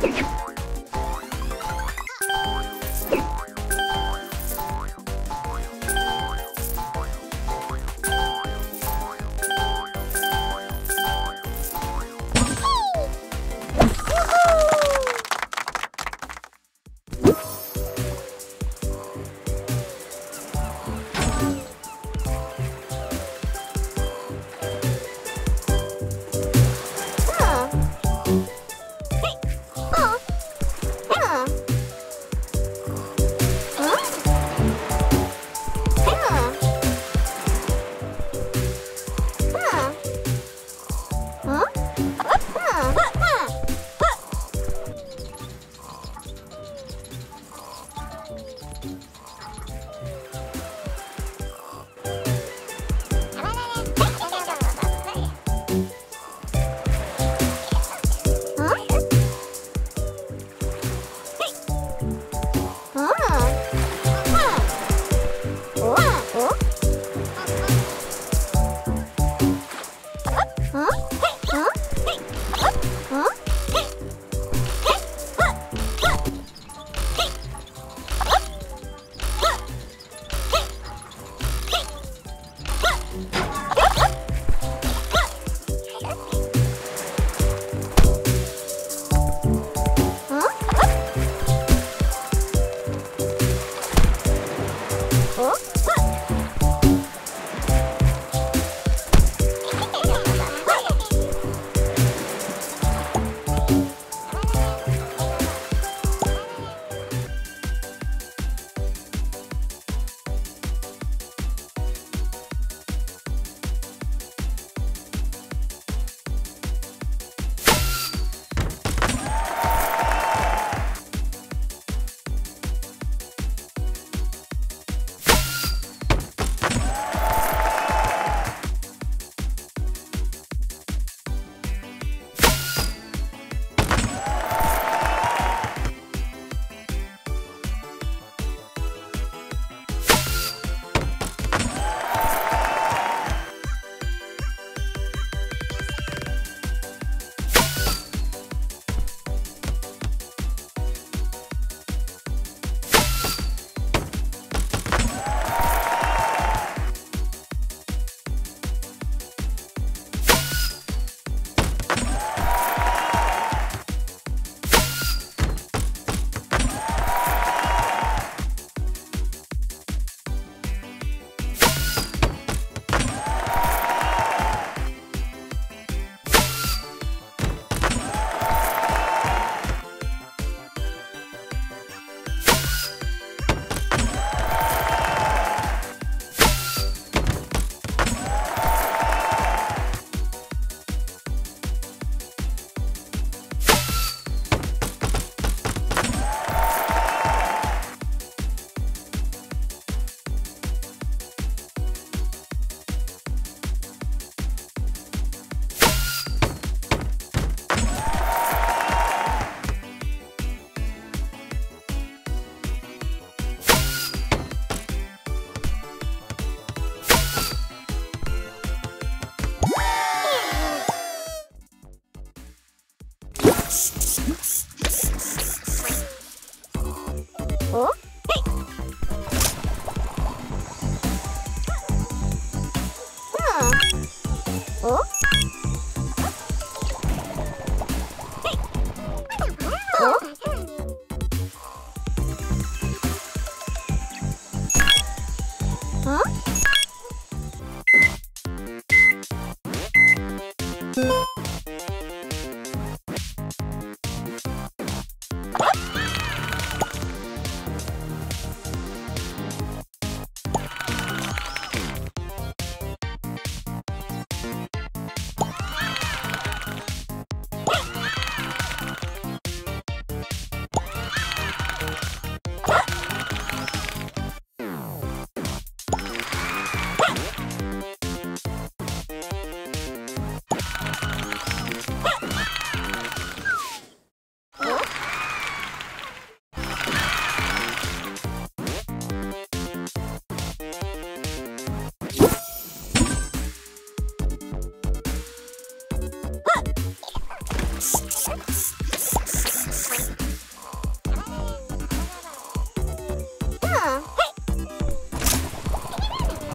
Woo! 어?